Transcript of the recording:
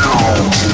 now.